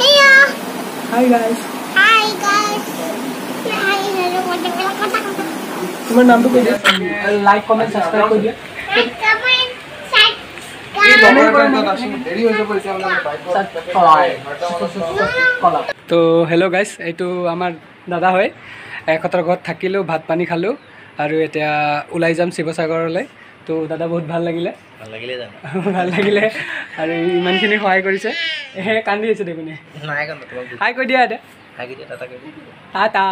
Iya. Hai guys. Hai guys. Hi. Hello. Hello. Hello. Hello. Hello. তো hello guys এইটো আমাৰ দাদা হয়। এখতৰ ঘৰত থাকিলোঁ ভাত পানী খালোঁ আৰু এতিয়া ওলাই যাম শিৱসাগৰলৈ। তো দাদা বহুত ভাল লাগিলে। ভাল লাগিলে জানো। ভাল লাগিলে। আৰু ইমানখিনি সহায় কৰিছে। কান্দি আছে দেখোন হাই কৈ দিয়া এতিয়া। টাটা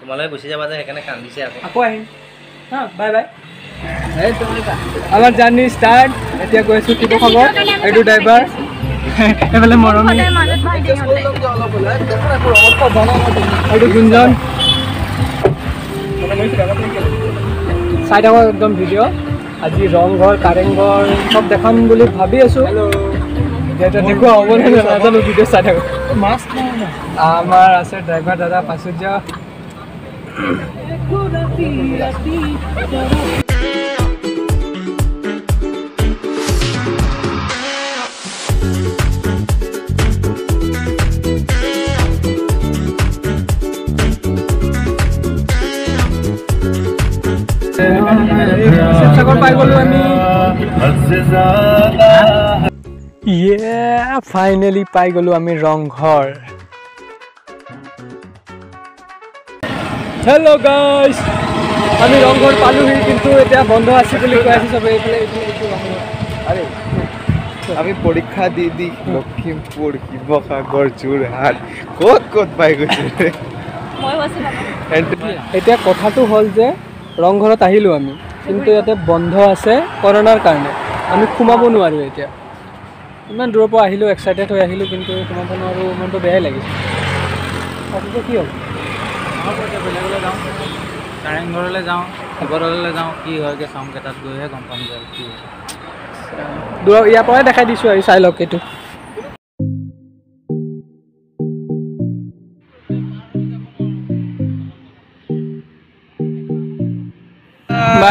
তোমালোকে গুচি যাবা যে সেইকাৰণে কান্দিছে আকৌ। আকৌ আহিম। হা বাই বাই আমাৰ জাৰ্ণি ষ্টাৰ্ট এতিয়া গৈ আছোঁ শিৱসাগৰ এইটো ড্ৰাইভাৰ এইফালে মৰমী। এইটো গুঞ্জন। চাই থাকক একদম ভিডিঅ' আজি ৰংঘৰ কাৰেংঘৰ চব দেখাম বুলি ভাবি আছোঁ। এতিয়া দেখুওৱা হ'ব নে নাজানো ভিডিঅ' চাই থাকক আমাৰ আছে ড্ৰাইভাৰ দাদা পাচুৰ্য শিৱসাগৰ পাই গ'লো আমি। ইয়ে ফাইনেলি পাই গ'লো আমি ৰংঘৰ। হেল্ল' গাইজ আমি ৰংঘৰ পালোহি কিন্তু এতিয়া বন্ধ আছে বুলি কৈ আছে চবে এইফালে ৰংঘৰ আৰে আমি পৰীক্ষা দি দি লখিমপুৰ শিৱসাগৰ যোৰহাট ক'ত ক'ত পাই গৈছো এতিয়া কথাটো হ'ল যে ৰংঘৰত আহিলোঁ আমি। কিন্তু ইয়াতে বন্ধ আছে কৰোণাৰ কাৰণে। আমি সোমাব নোৱাৰোঁ এতিয়া। ইমান দূৰৰ পৰা আহিলোঁ এক্সাইটেড হৈ আহিলোঁ কিন্তু সোমাব নোৱাৰোঁ মনটো বেয়াই লাগিছে। তাৰপিছত কি হ'ল বেলেগলৈ যাওঁ। কাৰেংঘৰলৈ যাওঁ শিৱদৌললৈ যাওঁ কি হয়গৈ চাওঁগৈ তাত গৈহে গম পাম যে কি হয়। দূৰ ইয়াৰ পৰাই দেখাই দিছোঁ আৰু চাই লওক এইটো।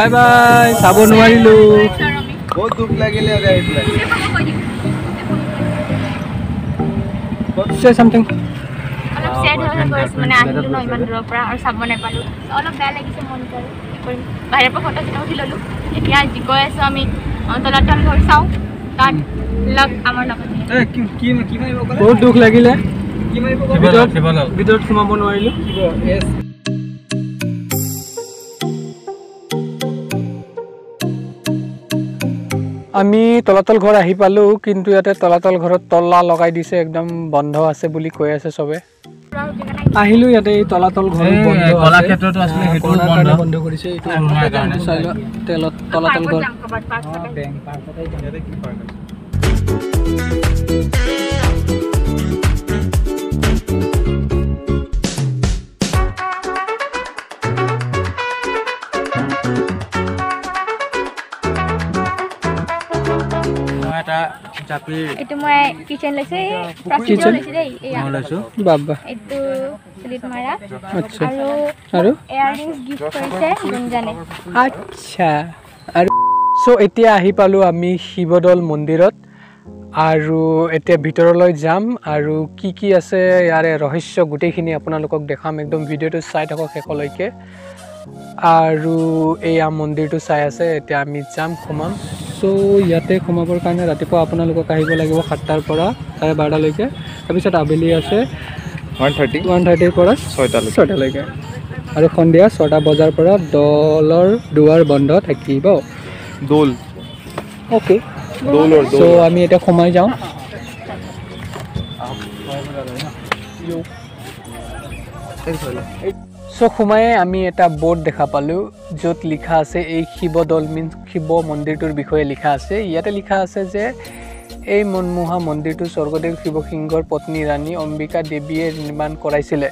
বাই বাই চাব নোৱাৰিলোঁ বহুত দুখ লাগিলে চামথিং বাহিৰৰ পৰা ফটো চটো উঠি ল'লোঁ। এতিয়া যি গৈ আছোঁ আমি তলাতল ঘৰ চাওঁ তাত লগ আমাৰ লগত। বহুত দুখ লাগিলে। ভিতৰত সোমাব নোৱাৰিলোঁ। আমি তলাতল ঘৰ আহি পালোঁ কিন্তু ইয়াতে তলাতল ঘৰত তলা লগাই দিছে একদম বন্ধ আছে বুলি কৈ আছে চবে। আহিলোঁ ইয়াতে এই তলাতল ঘৰ বন্ধ কৰিছে তেলত তলাতল ঘৰ। এইটো মই কিচেন লৈছোঁ এই প্ৰচিডিঅ' Kitchen? লৈছোঁ দেই এয়া মই লৈছোঁ? বাবা। এইটো চুলিত মাৰা আচ্ছা। আৰু আৰু? এয়াৰৰিংছ গিফ্ট কৰিছে গুঞ্জানে আচ্ছা। আৰু চ' এতিয়া আহি পালোঁ আমি শিৱদৌল মন্দিৰত। আৰু এতিয়া ভিতৰলৈ যাম। আৰু কি কি আছে ইয়াৰে ৰহস্য গোটেইখিনি আপোনালোকক দেখাম। একদম ভিডিঅ'টো চাই থাকক শেষলৈকে। আৰু এয়া মন্দিৰটো চাই আছে এতিয়া আমি যাম সোমাম। চ' ইয়াতে সোমাবৰ কাৰণে ৰাতিপুৱা আপোনালোকক আহিব লাগিব সাতটাৰ পৰা চাৰে বাৰটালৈকে। তাৰপিছত আবেলি আছে ওৱান থাৰ্টি। ওৱান থাৰ্টিৰ পৰা ছয়টালৈকে। ছয়টালৈকে। আৰু সন্ধিয়া ছটা বজাৰ পৰা দলৰ দুৱাৰ বন্ধ থাকিব। দৌল। অ'কে। চ' আমি এতিয়া সোমাই যাওঁ। চ' সোমায়ে আমি এটা বৰ্ড দেখা পালোঁ য'ত লিখা আছে এই শিৱদৌল মিনছ শিৱ মন্দিৰটোৰ বিষয়ে লিখা আছে। ইয়াতে লিখা আছে যে এই মনমোহা মন্দিৰটো স্বৰ্গদেৱ শিৱসিংহৰ পত্নী ৰাণী অম্বিকা দেৱীয়ে নিৰ্মাণ কৰাইছিলে।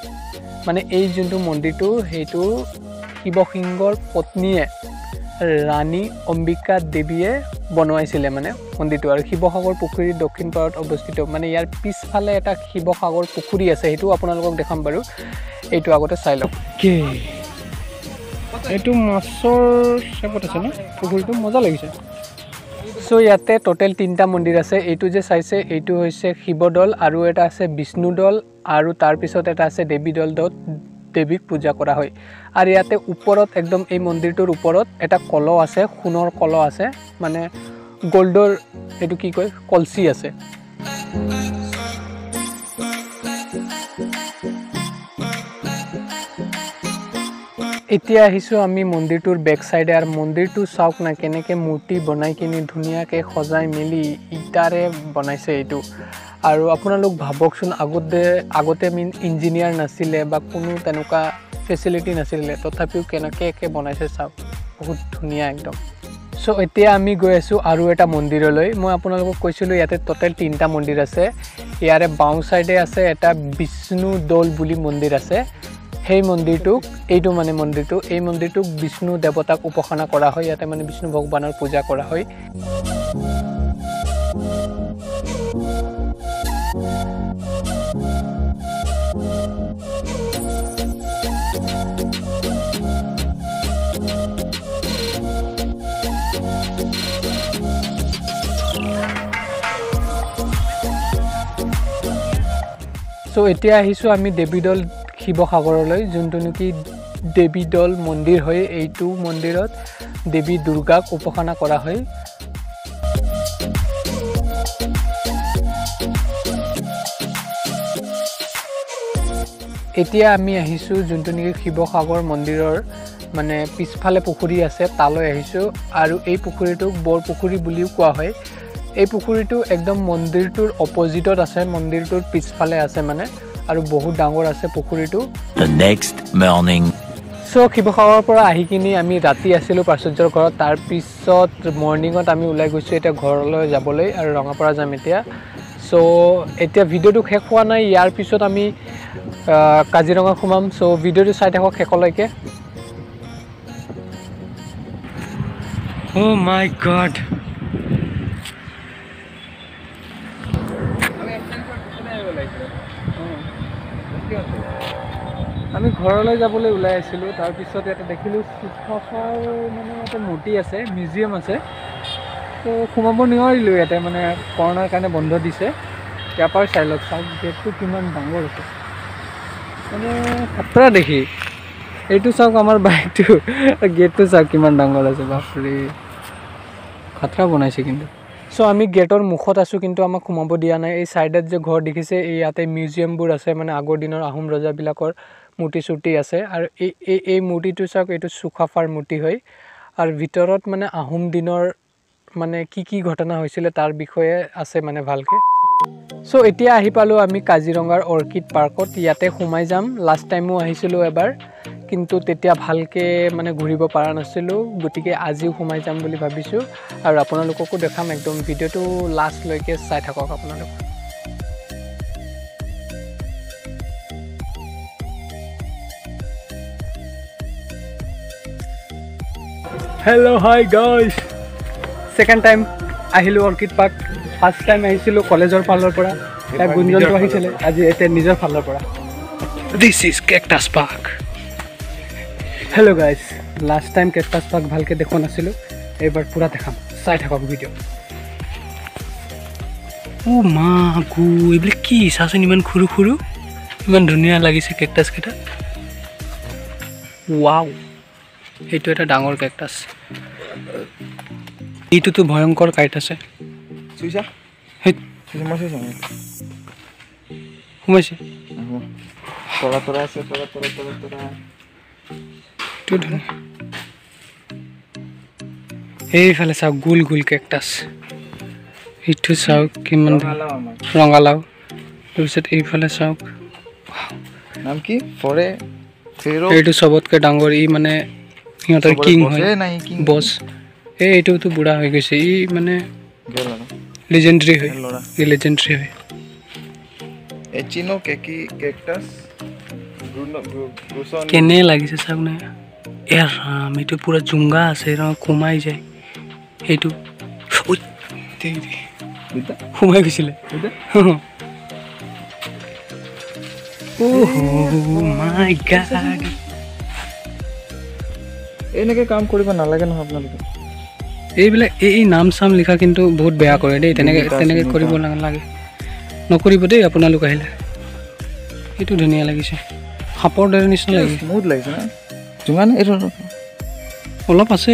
মানে এই যোনটো মন্দিৰটো সেইটো শিৱসিংহৰ পত্নীয়ে ৰাণী অম্বিকা দেৱীয়ে বনোৱাইছিলে মানে মন্দিৰটো আৰু শিৱসাগৰ পুখুৰীৰ দক্ষিণ পাৰত অৱস্থিত। মানে ইয়াৰ পিছফালে এটা শিৱসাগৰ পুখুৰী আছে সেইটোও আপোনালোকক দেখাম বাৰু। এইটো আগতে চাই লওক। এইটো মাছৰ চেপত আছে ন? পুখুৰীটো মজা লাগিছে। চ' ইয়াতে ট'টেল তিনিটা মন্দিৰ আছে। এইটো যে চাইছে এইটো হৈছে শিৱদৌল আৰু এটা আছে বিষ্ণুদৌল আৰু তাৰপিছত এটা আছে দেৱী দৌল। দেৱীক পূজা কৰা হয়। আৰু ইয়াতে ওপৰত একদম এই মন্দিৰটোৰ ওপৰত এটা কলহ আছে সোণৰ কলহ আছে মানে গল্ডৰ এইটো কি কয় কলচি আছে। এতিয়া আহিছোঁ আমি মন্দিৰটোৰ বেক চাইডে আৰু মন্দিৰটো চাওক না কেনেকৈ মূৰ্তি বনাই কিনি ধুনীয়াকৈ সজাই মেলি ইটাৰে বনাইছে এইটো। আৰু আপোনালোক ভাবকচোন আগতে আগতে মিন ইঞ্জিনিয়াৰ নাছিলে বা কোনো তেনেকুৱা ফেচিলিটি নাছিলে তথাপিও কেনেকৈ বনাইছে চাওক বহুত ধুনীয়া একদম। চ' এতিয়া আমি গৈ আছোঁ আৰু এটা মন্দিৰলৈ। মই আপোনালোকক কৈছিলোঁ ইয়াতে ট'টেল তিনিটা মন্দিৰ আছে। ইয়াৰে বাওঁ ছাইডে আছে এটা বিষ্ণু দৌল বুলি মন্দিৰ আছে। সেই মন্দিৰটোক এইটো মানে মন্দিৰটো এই মন্দিৰটোক বিষ্ণু দেৱতাক উপাসনা কৰা হয়। ইয়াতে মানে বিষ্ণু ভগৱানৰ পূজা কৰা হয়। চ' এতিয়া আহিছোঁ আমি দেৱীদৌল শিৱসাগৰলৈ যোনটো নেকি দেৱীদৌল মন্দিৰ হয় এইটো মন্দিৰত দেৱী দুৰ্গাক উপাসনা কৰা হয়। এতিয়া আমি আহিছোঁ যোনটো নেকি শিৱসাগৰ মন্দিৰৰ মানে পিছফালে পুখুৰী আছে তালৈ আহিছোঁ। আৰু এই পুখুৰীটোক বৰ পুখুৰী বুলিও কোৱা হয়। এই পুখুৰীটো একদম মন্দিৰটোৰ অপজিটত আছে মন্দিৰটোৰ পিছফালে আছে মানে আৰু বহুত ডাঙৰ আছে পুখুৰীটো। The next morning. চ' শিৱসাগৰৰ পৰা আহি কিনি আমি ৰাতি আছিলোঁ প্ৰাচুৰ্যৰ ঘৰত। তাৰপিছত মৰ্ণিঙত আমি ওলাই গৈছোঁ এতিয়া ঘৰলৈ যাবলৈ আৰু ৰঙাপাৰা যাম এতিয়া। চ' এতিয়া ভিডিঅ'টো শেষ হোৱা নাই ইয়াৰ পিছত আমি কাজিৰঙা সোমাম। চ' ভিডিঅ'টো চাই থাকক শেষলৈকে। অ' মাই গড আমি ঘৰলৈ যাবলৈ ওলাই আছিলোঁ তাৰপিছত ইয়াতে দেখিলোঁ চুকাফাৰ মানে ইয়াতে মূৰ্তি আছে মিউজিয়াম আছে। তো সোমাব নোৱাৰিলোঁ ইয়াতে মানে কৰোণাৰ কাৰণে বন্ধ দিছে। ইয়াৰ পৰা চাই লওক চাওক গেটটো কিমান ডাঙৰ আছে। মানে খাতৰা দেখি। এইটো চাওক আমাৰ বাইকটো গেটটো চাওক কিমান ডাঙৰ আছে বাপৰে। খাতৰা বনাইছে কিন্তু। চ' আমি গেটৰ মুখত আছোঁ কিন্তু আমাক সোমাব দিয়া নাই। এই ছাইডত যে ঘৰ দেখিছে এই ইয়াতে মিউজিয়ামবোৰ আছে মানে আগৰ দিনৰ আহোম ৰজাবিলাকৰ মূৰ্তি চূৰ্তি আছে। আৰু এই এই এই মূৰ্তিটো চাওক এইটো চুকাফাৰ মূৰ্তি হয়। আৰু ভিতৰত মানে আহোম দিনৰ মানে কি কি ঘটনা হৈছিলে তাৰ বিষয়ে আছে মানে ভালকৈ। চ' এতিয়া আহি পালোঁ আমি কাজিৰঙাৰ অৰ্কিড পাৰ্কত। ইয়াতে সোমাই যাম। লাষ্ট টাইমো আহিছিলোঁ এবাৰ। কিন্তু তেতিয়া ভালকৈ মানে ঘূৰিব পৰা নাছিলোঁ। গতিকে আজিও সোমাই যাম বুলি ভাবিছোঁ। আৰু আপোনালোককো দেখাম একদম ভিডিঅ'টো লাষ্টলৈকে চাই থাকক আপোনালোক। Hello' hi guys second time আহিলোঁ অৰ্কিড পাৰ্ক। ফাৰ্ষ্ট টাইম আহিছিলোঁ কলেজৰ ফালৰ পৰা। গুঞ্জনটো আহিছিলে। আজি এতিয়া নিজৰ ফালৰ পৰা। This is cactus park hello' guys last time cactus park ভালকৈ দেখুৱা নাছিলোঁ। এইবাৰ পূৰা দেখাম। চাই থাকক ভিডিঅ' অ' মা গু এইবিলাক কি? চাচোন ইমান সৰু সৰু ইমান ধুনীয়া লাগিছে কেকটাছকেইটা ৱাও এইটো এটা ডাঙৰ কেকটাছ এইটোতো ভয়ংকৰ কাইট আছে। সোমাইছে। এইটো ধুনীয়া এইফালে চাওক গোল গোল কেকটাছ। এইটো চাওক কিমান। ৰঙালাও তাৰপিছত এইফালে চাওক। নাম কি? ফৰে এইটো চবতকৈ ডাঙৰ ই মানে সিহঁতৰ কিং হয়। নাই বছ। এই এইটোতো বুঢ়া হৈ গৈছে। ই মানে লিজেণ্ডৰী হয়। ই লিজেণ্ডৰী হয়। কেনে লাগিছে চাওক না। এ ৰাম এইটো পূৰা জুংগা আছে সোমাই যায়। সেইটো। সোমাই গৈছিলে। এনেকে কাম কৰিব নালাগে নহয় আপোনালোকে। এইবিলাক এই নাম চাম লিখা কিন্তু বহুত বেয়া কৰে দেই তেনেকৈ তেনেকৈ। কৰিব নালাগে নকৰিব দেই আপোনালোক আহিলে। এইটো ধুনীয়া লাগিছে। সাপৰ দৰে নিচিনা লাগিছে। স্মুথ লাগিছে নে এইটো অলপ আছে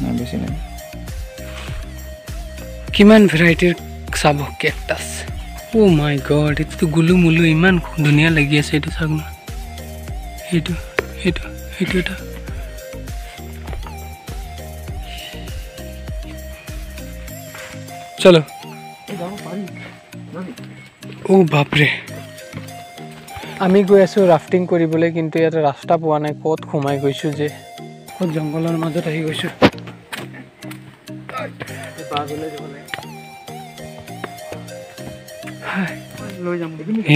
নাই বেছি নাই কিমান ভেৰাইটিৰ চাব কেকটাছ অ' মাই গড এইটোতো গুলু মুলু ইমান ধুনীয়া লাগি আছে এইটো চাওক না সেইটো সেইটো সেইটো এটা চলো অ' বাপৰে আমি গৈ আছোঁ ৰাফটিং কৰিবলৈ কিন্তু ইয়াতে ৰাস্তা পোৱা নাই। ক'ত সোমাই গৈছোঁ যে? ক'ত জংঘলৰ মাজত আহি গৈছোঁ?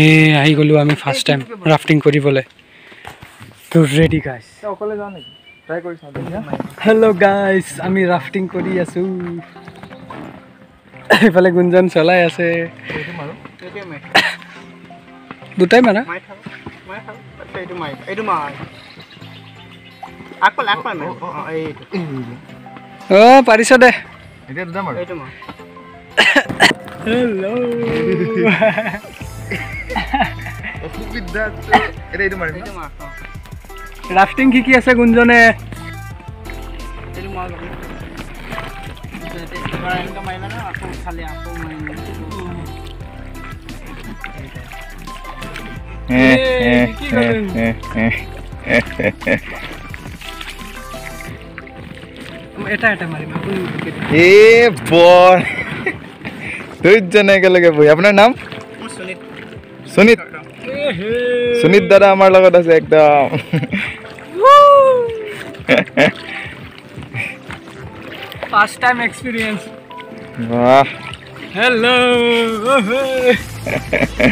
এ আহি গ'লোঁ আমি ফাৰ্ষ্ট টাইম ৰাফটিং কৰিবলৈ। তো ৰেডি গাইছ দিয়া হেল্ল' গাইছ আমি ৰাফটিং কৰি আছোঁ। এইফালে গুঞ্জন চলাই আছে। দুটাই মাৰা অ' পাৰিছ দে। এতিয়া দুটা মাৰো। হেল্ল' অসুবিধা এতিয়া এইটো মাৰিম। ন? ৰাফটিং শিকি আছে গুঞ্জনে কি কৰিম? এটা এটা মাৰিম আপুনি উঠি দিয়ক। এ বৰ ধৈৰ্য নাই একেলগে বহি আপোনাৰ নাম সুনীত সুনীত দাদা আমাৰ লগত আছে একদম ফাৰ্ষ্ট টাইম এক্সপিৰিয়েঞ্চ বাহ হেল্ল'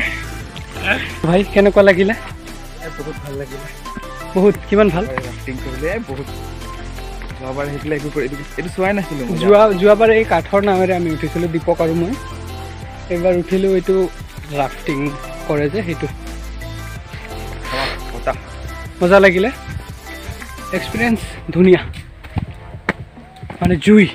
ভাই কেনেকুৱা লাগিলে? বহুত ভাল লাগিলে। বহুত কিমান ভাল? কৰিলে বহুত। যোৱাবাৰ সেইবিলাক একো কৰি এইটো চোৱাই নাছিলোঁ। যোৱা যোৱাবাৰ এই কাঠৰ নাৱেৰে আমি উঠিছিলোঁ দীপক আৰু মই। এইবাৰ উঠিলোঁ এইটো ৰাফটিং কৰে যে সেইটো। মজা। লাগিলে। এক্সপিৰিয়েঞ্চ ধুনীয়া। মানে জুই।